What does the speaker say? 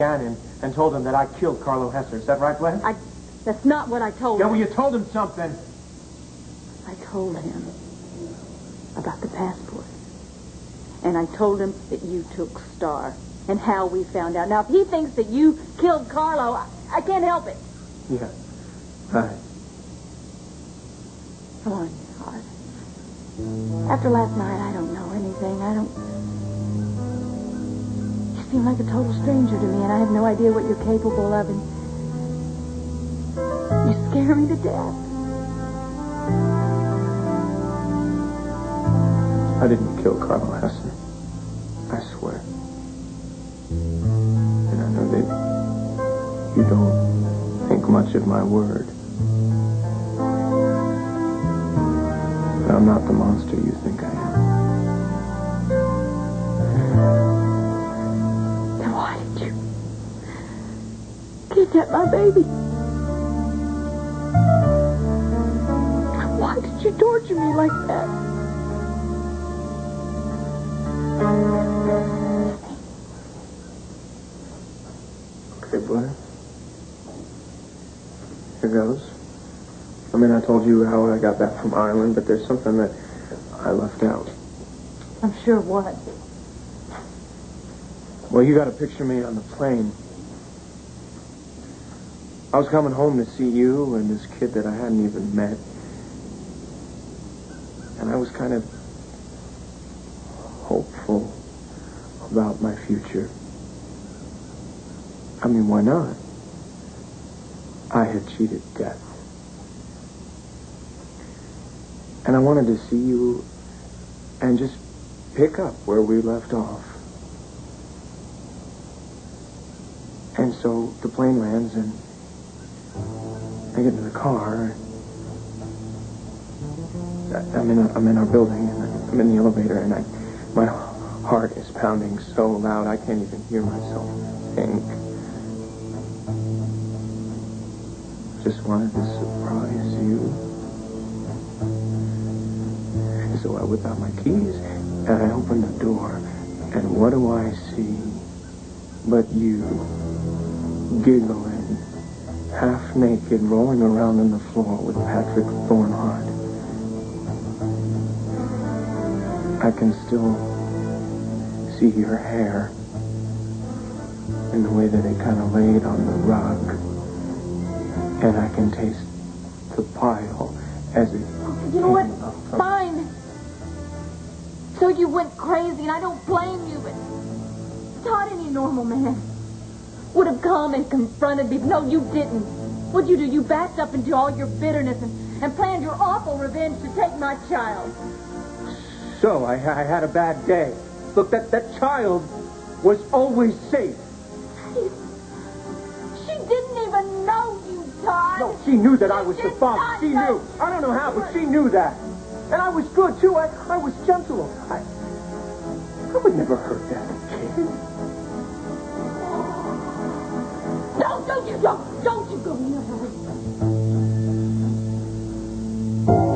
Gannon and told him that I killed Carlo Hesser. Is that right, Blanche? I, that's not what I told Yeah, him. well, you told him something. I told him about the passport. And I told him that you took Starr and how we found out. Now, if he thinks that you killed Carlo, I, I can't help it. Yeah. Right. Come on, Art. After last night, I don't know anything. I don't. Seem like a total stranger to me, and I have no idea what you're capable of, and you scare me to death. I didn't kill Carlo Hesser. I swear. And I know that you don't think much of my word. But I'm not the monster you think kidnap my baby? Why did you torture me like that? Okay, Blair. Here goes. I mean, I told you how I got back from Ireland, but there's something that I left out. I'm sure what? Well, you got to picture of me on the plane. I was coming home to see you and this kid that I hadn't even met. And I was kind of hopeful about my future. I mean, why not? I had cheated death. And I wanted to see you and just pick up where we left off. And so the plane lands and I get in the car. I'm in, I'm in our building and I'm in the elevator and I, my heart is pounding so loud I can't even hear myself think. Just wanted to surprise you. So I whip out my keys and I open the door and what do I see but you giggling, half naked, rolling around on the floor with Patrick Thornhart. I can still see your hair in the way that it kind of laid on the rug. And I can taste the pile as it. You know what? Fine. So you went crazy, and I don't blame you, but not any normal man would have come and confronted me. No, you didn't. What'd you do? You backed up into all your bitterness and, and planned your awful revenge to take my child. So I, I had a bad day. Look, that, that child was always safe. She didn't even know you, Todd. No, she knew that I was the father. She knew. I don't know how, but she knew that. And I was good, too. I, I was gentle. I, I would never hurt that kid. Don't, don't you, don't, don't you go near her.